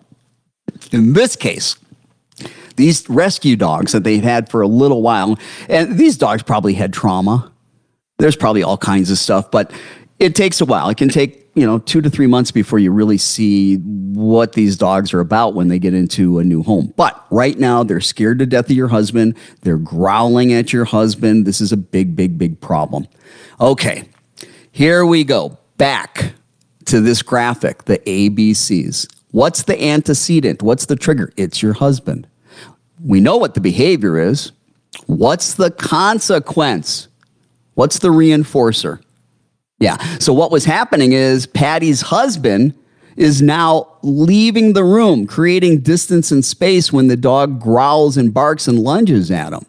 B: In this case, these rescue dogs that they've had for a little while, and these dogs probably had trauma. There's probably all kinds of stuff, but it takes a while. It can take, you know, two to three months before you really see what these dogs are about when they get into a new home. But right now, they're scared to death of your husband. They're growling at your husband. This is a big, big, big problem. Okay, here we go. Back to this graphic, the ABCs. What's the antecedent? What's the trigger? It's your husband. We know what the behavior is. What's the consequence? What's the reinforcer? Yeah. So what was happening is Patty's husband is now leaving the room, creating distance and space when the dog growls and barks and lunges at him.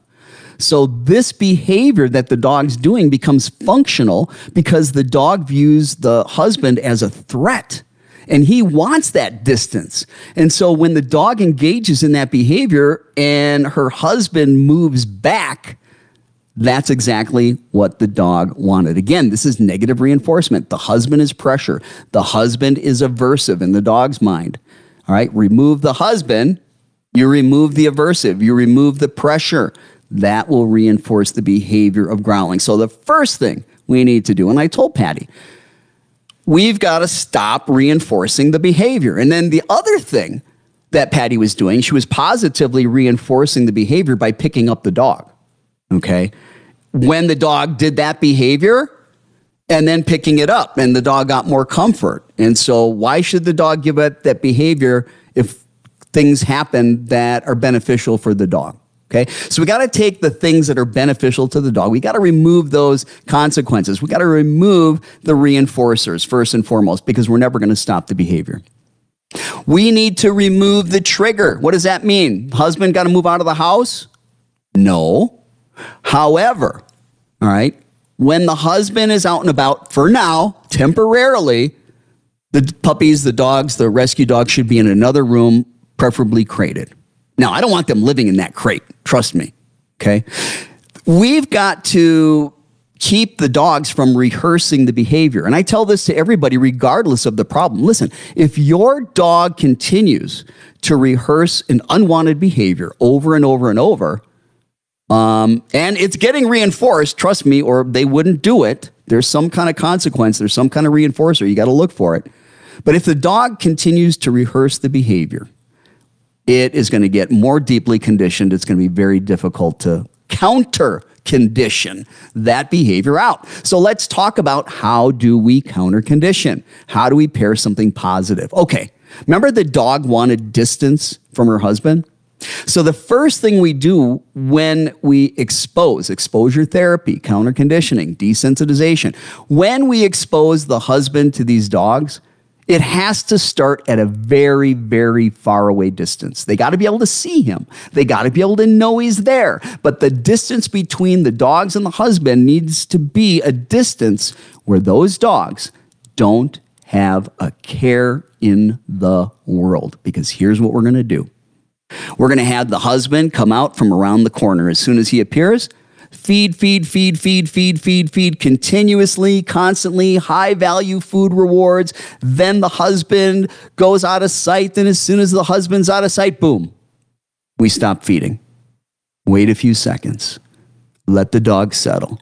B: So this behavior that the dog's doing becomes functional because the dog views the husband as a threat and he wants that distance. And so when the dog engages in that behavior and her husband moves back, that's exactly what the dog wanted. Again, this is negative reinforcement. The husband is pressure. The husband is aversive in the dog's mind. All right, remove the husband, you remove the aversive, you remove the pressure. That will reinforce the behavior of growling. So the first thing we need to do, and I told Patty, we've got to stop reinforcing the behavior. And then the other thing that Patty was doing, she was positively reinforcing the behavior by picking up the dog. Okay. When the dog did that behavior, and then picking it up, and the dog got more comfort. And so, why should the dog give up that behavior if things happen that are beneficial for the dog? Okay. So we got to take the things that are beneficial to the dog. We got to remove those consequences. We got to remove the reinforcers first and foremost because we're never going to stop the behavior. We need to remove the trigger. What does that mean? Husband got to move out of the house? No. However, all right, when the husband is out and about for now, temporarily, the puppies, the dogs, the rescue dog should be in another room, preferably crated. Now, I don't want them living in that crate. Trust me. Okay. We've got to keep the dogs from rehearsing the behavior. And I tell this to everybody, regardless of the problem. Listen, if your dog continues to rehearse an unwanted behavior over and over and over, um, and it's getting reinforced, trust me, or they wouldn't do it. There's some kind of consequence, there's some kind of reinforcer. You got to look for it. But if the dog continues to rehearse the behavior, it is going to get more deeply conditioned. It's going to be very difficult to counter condition that behavior out. So let's talk about how do we counter condition? How do we pair something positive? Okay. Remember the dog wanted distance from her husband? So the first thing we do when we expose, exposure therapy, counter conditioning, desensitization, when we expose the husband to these dogs, it has to start at a very, very far away distance. They got to be able to see him. They got to be able to know he's there. But the distance between the dogs and the husband needs to be a distance where those dogs don't have a care in the world. Because here's what we're going to do we're going to have the husband come out from around the corner as soon as he appears feed, feed, feed, feed, feed, feed, feed continuously, constantly, high value food rewards. Then the husband goes out of sight. Then, as soon as the husband's out of sight, boom, we stop feeding. Wait a few seconds. Let the dog settle.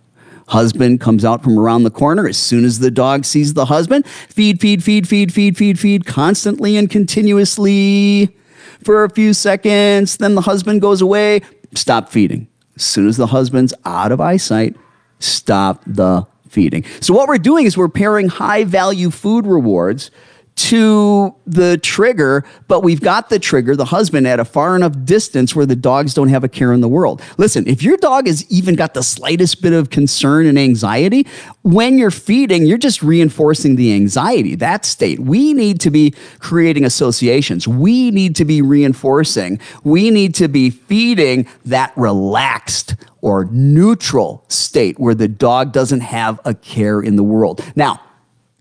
B: Husband comes out from around the corner. As soon as the dog sees the husband, feed, feed, feed, feed, feed, feed, feed, constantly and continuously for a few seconds. Then the husband goes away. Stop feeding. As soon as the husband's out of eyesight, stop the feeding. So, what we're doing is we're pairing high value food rewards to the trigger, but we've got the trigger, the husband, at a far enough distance where the dogs don't have a care in the world. Listen, if your dog has even got the slightest bit of concern and anxiety, when you're feeding, you're just reinforcing the anxiety, that state. We need to be creating associations. We need to be reinforcing. We need to be feeding that relaxed or neutral state where the dog doesn't have a care in the world. Now,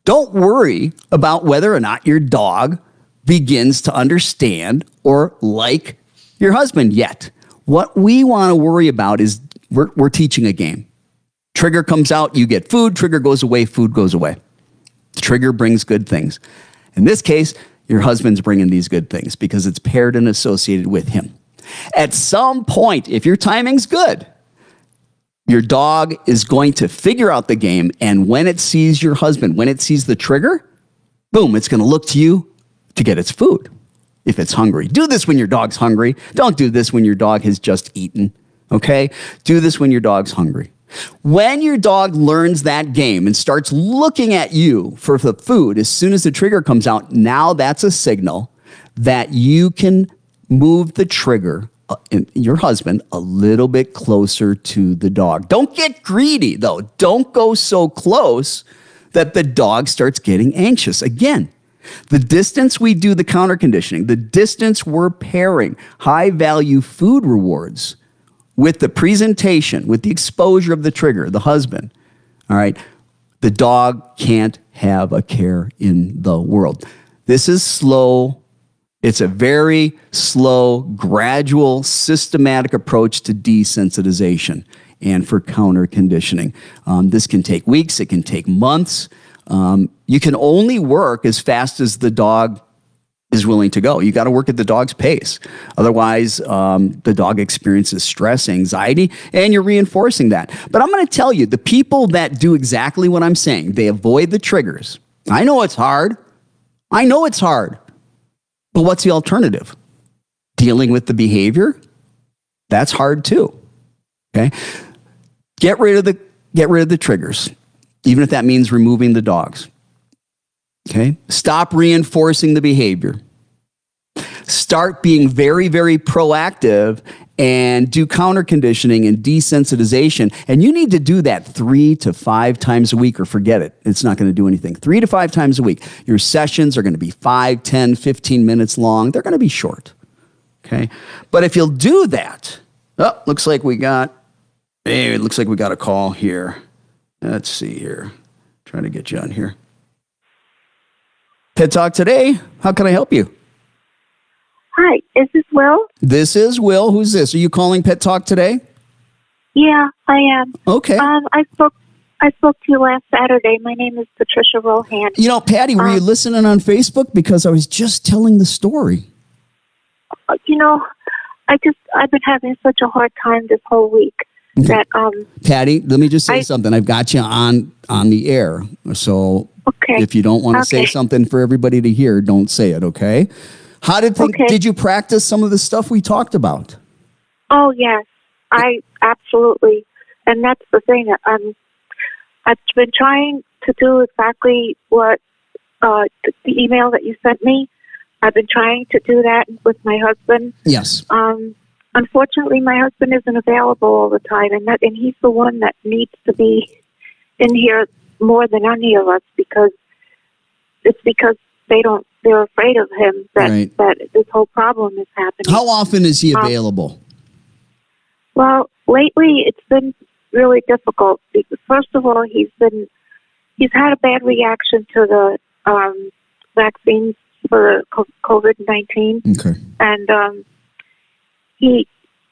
B: don't worry about whether or not your dog begins to understand or like your husband yet. What we want to worry about is we're, we're teaching a game. Trigger comes out, you get food, trigger goes away, food goes away. Trigger brings good things. In this case, your husband's bringing these good things because it's paired and associated with him. At some point, if your timing's good, your dog is going to figure out the game. And when it sees your husband, when it sees the trigger, boom, it's going to look to you to get its food if it's hungry. Do this when your dog's hungry. Don't do this when your dog has just eaten. Okay? Do this when your dog's hungry. When your dog learns that game and starts looking at you for the food, as soon as the trigger comes out, now that's a signal that you can move the trigger Uh, your husband a little bit closer to the dog. Don't get greedy though. Don't go so close that the dog starts getting anxious. Again, the distance we do the counter conditioning, the distance we're pairing high value food rewards with the presentation, with the exposure of the trigger, the husband, all right, the dog can't have a care in the world. This is slow it's a very slow, gradual, systematic approach to desensitization and for counter conditioning. Um, this can take weeks, it can take months. Um, you can only work as fast as the dog is willing to go. You got to work at the dog's pace. Otherwise, um, the dog experiences stress, anxiety, and you're reinforcing that. But I'm going to tell you the people that do exactly what I'm saying, they avoid the triggers I know it's hard. I know it's hard. But what's the alternative? Dealing with the behavior? That's hard too. Okay? Get rid of the get rid of the triggers, even if that means removing the dogs. Okay? Stop reinforcing the behavior. Start being very, very proactive and do counter conditioning and desensitization. And you need to do that three to five times a week or forget it. It's not going to do anything. Three to five times a week. Your sessions are going to be five, 10, 15 minutes long. They're going to be short. Okay. But if you'll do that, oh, looks like we got, hey, it looks like we got a call here. Let's see here. Trying to get you on here. Pet Talk today. How can I help you?
D: Hi, is this Will?
B: This is Will. Who's this? Are you calling Pet Talk today?
D: Yeah, I am.
B: Okay.
D: Um, I spoke. I spoke to you last Saturday. My name is Patricia Rohan.
B: You know, Patty, were you
D: Um,
B: listening on Facebook? Because I was just telling the story.
D: Uh, You know, I just I've been having such a hard time this whole week that um.
B: Patty, let me just say
D: I-
B: something. I've got you on on the air. So
D: Okay.
B: if you don't want to say something for everybody to hear, don't say it, okay? How did think,
D: Okay.
B: did you practice some of the stuff we talked about?
D: Oh yes, I absolutely, and that's the thing. Um, I've been trying to do exactly what uh, the email that you sent me. I've been trying to do that with my husband.
B: Yes.
D: Um, unfortunately, my husband isn't available all the time, and that and he's the one that needs to be in here more than any of us because it's because they don't they're afraid of him that
B: Right.
D: that this whole problem is happening.
B: How often is he
D: Um,
B: available?
D: Well, lately it's been really difficult. Because First of all, he's been he's had a bad reaction to the um, vaccines for COVID nineteen,
B: Okay.
D: and um, he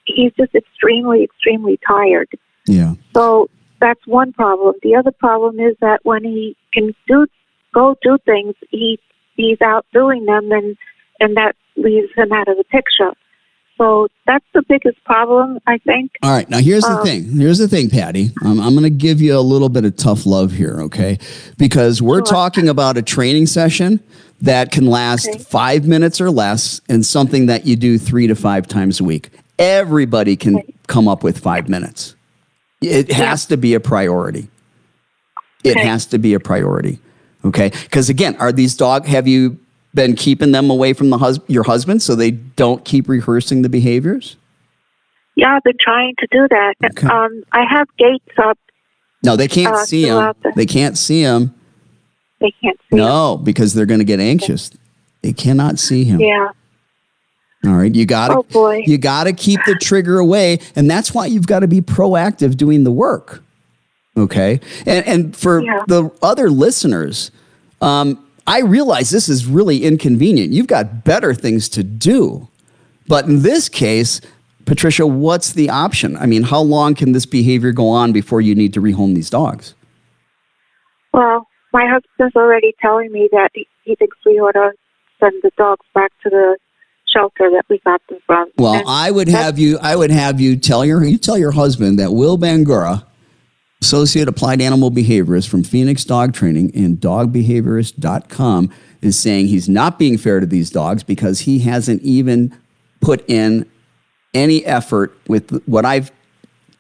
D: he's just extremely extremely tired.
B: Yeah.
D: So that's one problem. The other problem is that when he can do go do things, he he's out doing them, and and that leaves him out of the picture. So that's the biggest problem, I think.
B: All right. Now, here's the
D: Um,
B: thing. Here's the thing, Patty. I'm, I'm going to give you a little bit of tough love here, okay? Because we're
D: Sure.
B: talking about a training session that can last
D: Okay.
B: five minutes or less and something that you do three to five times a week. Everybody can
D: Okay.
B: come up with five minutes. It has to be a priority. It
D: Okay.
B: has to be a priority. Okay. Because again, are these dog, have you been keeping them away from the hus- your husband so they don't keep rehearsing the behaviors?
D: Yeah, I've been trying to do that.
B: Okay.
D: Um, I have gates up.
B: No, they can't
D: Uh,
B: see him.
D: the-
B: They can't see him.
D: They can't see. Him.
B: No, because they're going to get anxious. They cannot see him.
D: Yeah.
B: All right, you got to
D: Oh,
B: you got to keep the trigger away, and that's why you've got to be proactive doing the work. Okay, and and for
D: Yeah.
B: the other listeners, um, I realize this is really inconvenient. You've got better things to do, but in this case, Patricia, what's the option? I mean, how long can this behavior go on before you need to rehome these dogs?
D: Well, my husband's already telling me that he, he thinks we ought to send the dogs back to the shelter that we got them from.
B: Well,
D: And
B: I would have you. I would have you tell your you tell your husband that Will Bangura, associate applied animal behaviorist from Phoenix Dog Training and DogBehaviorist.com, is saying he's not being fair to these dogs because he hasn't even put in any effort with what I've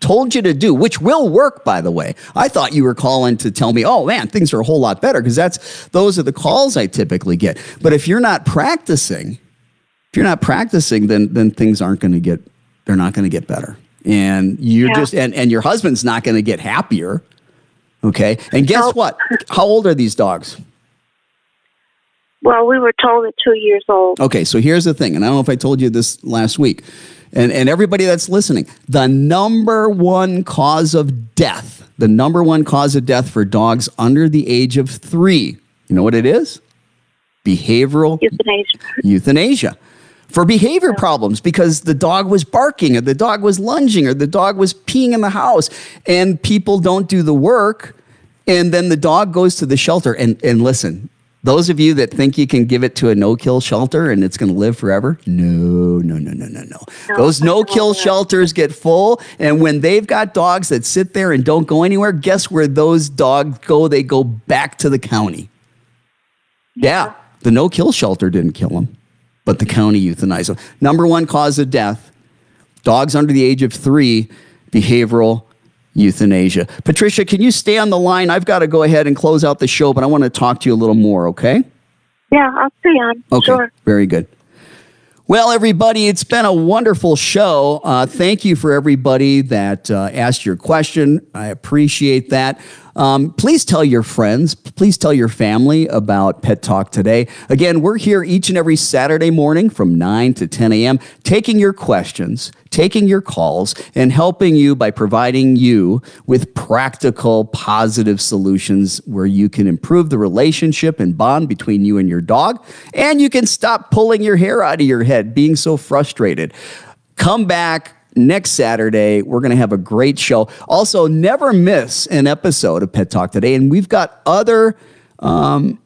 B: told you to do, which will work, by the way. I thought you were calling to tell me, oh man, things are a whole lot better because that's those are the calls I typically get. But if you're not practicing, if you're not practicing, then then things aren't going to get they're not going to get better. And you're
D: Yeah.
B: just and and your husband's not going to get happier. Okay? And guess
D: Nope.
B: what? How old are these dogs?
D: Well, we were told at two years old.
B: Okay, so here's the thing, and I don't know if I told you this last week, and, and everybody that's listening, the number one cause of death, the number one cause of death for dogs under the age of three, you know what it is? Behavioral
D: Euthanasia.
B: euthanasia for behavior problems because the dog was barking or the dog was lunging or the dog was peeing in the house. And people don't do the work. And then the dog goes to the shelter. And and listen those of you that think you can give it to a no-kill shelter and it's going to live forever no no no no no no.
D: No,
B: those no-kill shelters get full. And when they've got dogs that sit there and don't go anywhere guess where those dogs go? They go back to the county. Yeah, the no kill shelter didn't kill him, but the county euthanized them. Number one cause of death dogs under the age of three, behavioral euthanasia. Patricia, can you stay on the line? I've got to go ahead and close out the show, but I want to talk to you a little more, okay?
D: Yeah, I'll stay on.
B: Okay,
D: Sure.
B: very good. Well, everybody, it's been a wonderful show. Uh, thank you for everybody that uh, asked your question. I appreciate that. Um, please tell your friends, please tell your family about Pet Talk today. Again, we're here each and every Saturday morning from 9 to 10 a.m., taking your questions, taking your calls, and helping you by providing you with practical, positive solutions where you can improve the relationship and bond between you and your dog, and you can stop pulling your hair out of your head, being so frustrated. Come back next Saturday. We're going to have a great show. Also, never miss an episode of Pet Talk today. And we've got other um,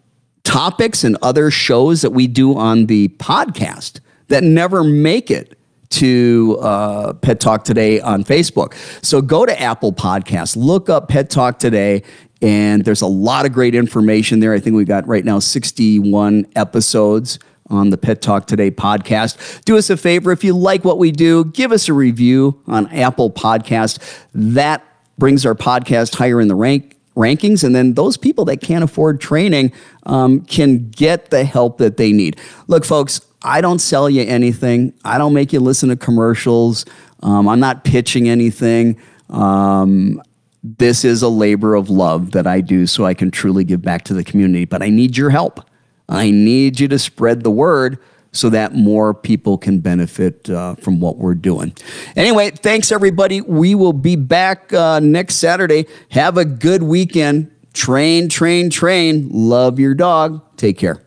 B: topics and other shows that we do on the podcast that never make it to uh, Pet Talk Today on Facebook. So go to Apple Podcasts, look up Pet Talk Today, and there's a lot of great information there. I think we've got right now 61 episodes on the Pet Talk Today podcast. Do us a favor if you like what we do, give us a review on Apple Podcast. That brings our podcast higher in the rank rankings, and then those people that can't afford training um, can get the help that they need. Look, folks, I don't sell you anything. I don't make you listen to commercials. Um, I'm not pitching anything. Um, this is a labor of love that I do so I can truly give back to the community, but I need your help. I need you to spread the word so that more people can benefit uh, from what we're doing. Anyway, thanks everybody. We will be back uh, next Saturday. Have a good weekend. Train, train, train. Love your dog. Take care.